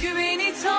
Özgüveni time.